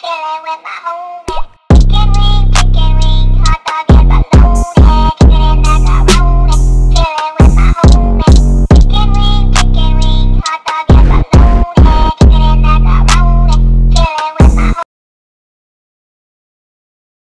chilling with my whole